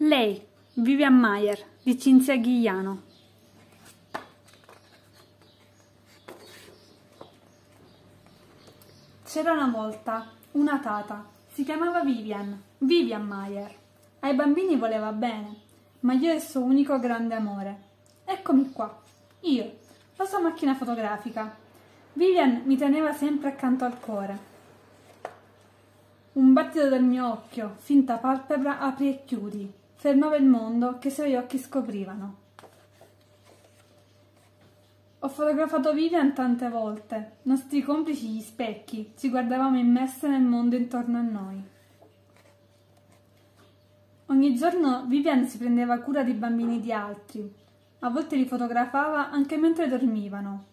Lei, Vivian Mayer, di Cinzia Ghigliano. C'era una volta una tata, si chiamava Vivian, Vivian Mayer. Ai bambini voleva bene, ma io è il suo unico grande amore. Eccomi qua, io, la sua macchina fotografica. Vivian mi teneva sempre accanto al cuore. Un battito del mio occhio, finta palpebra, apri e chiudi, fermava il mondo che i suoi occhi scoprivano. Ho fotografato Vivian tante volte, nostri complici gli specchi, ci guardavamo immerse nel mondo intorno a noi. Ogni giorno Vivian si prendeva cura dei bambini di altri, a volte li fotografava anche mentre dormivano.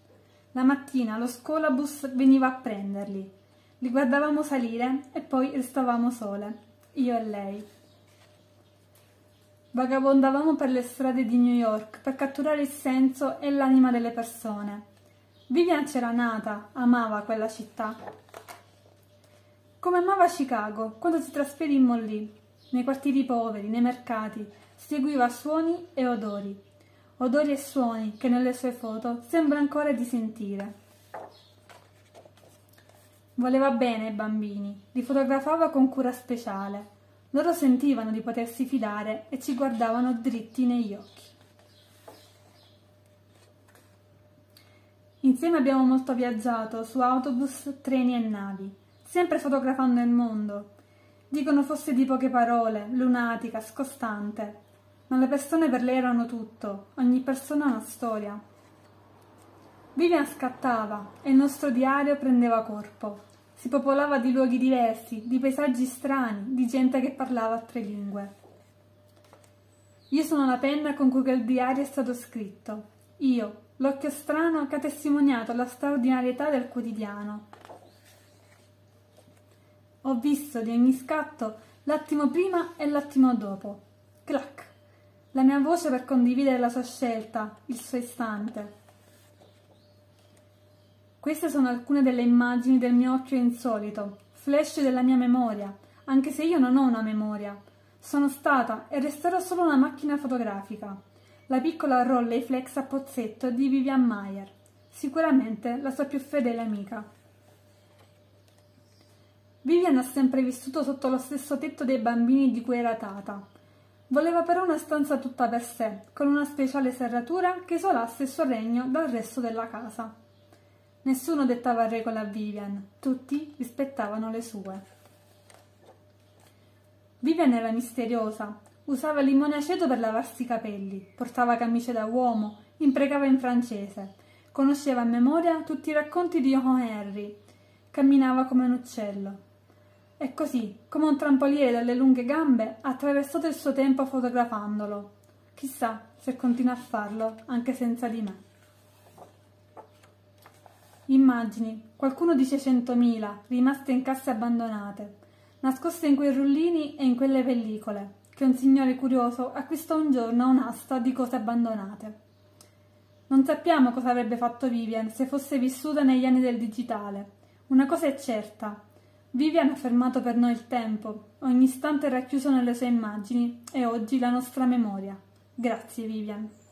La mattina lo scolabus veniva a prenderli, li guardavamo salire e poi restavamo sole, io e lei. Vagabondavamo per le strade di New York per catturare il senso e l'anima delle persone. Vivian c'era nata, amava quella città. Come amava Chicago quando si trasferimmo lì, nei quartieri poveri, nei mercati, seguiva suoni e odori, odori e suoni che nelle sue foto sembra ancora di sentire. Voleva bene ai bambini, li fotografava con cura speciale loro sentivano di potersi fidare e ci guardavano dritti negli occhi. Insieme abbiamo molto viaggiato su autobus, treni e navi, sempre fotografando il mondo. Dicono fosse di poche parole, lunatica, scostante, ma le persone per lei erano tutto, ogni persona una storia. Vivian scattava e il nostro diario prendeva corpo. Si popolava di luoghi diversi, di paesaggi strani, di gente che parlava altre lingue. Io sono la penna con cui quel diario è stato scritto. Io, l'occhio strano che ha testimoniato la straordinarietà del quotidiano. Ho visto di ogni scatto l'attimo prima e l'attimo dopo. Clac! La mia voce per condividere la sua scelta, il suo istante. Queste sono alcune delle immagini del mio occhio insolito, flash della mia memoria, anche se io non ho una memoria. Sono stata e resterò solo una macchina fotografica. La piccola Rolleiflex a pozzetto di Vivian Mayer, sicuramente la sua più fedele amica. Vivian ha sempre vissuto sotto lo stesso tetto dei bambini di cui era tata. Voleva però una stanza tutta per sé, con una speciale serratura che isolasse il suo regno dal resto della casa. Nessuno dettava regole a Vivian, tutti rispettavano le sue. Vivian era misteriosa, usava limone aceto per lavarsi i capelli, portava camicie da uomo, imprecava in francese, conosceva a memoria tutti i racconti di Johan Henry, camminava come un uccello. E così, come un trampoliere dalle lunghe gambe, ha attraversato il suo tempo fotografandolo. Chissà se continua a farlo anche senza di me. Immagini, qualcuno dice centomila, rimaste in casse abbandonate, nascoste in quei rullini e in quelle pellicole, che un signore curioso acquistò un giorno a un'asta di cose abbandonate. Non sappiamo cosa avrebbe fatto Vivian se fosse vissuta negli anni del digitale. Una cosa è certa. Vivian ha fermato per noi il tempo, ogni istante racchiuso nelle sue immagini e oggi la nostra memoria. Grazie Vivian.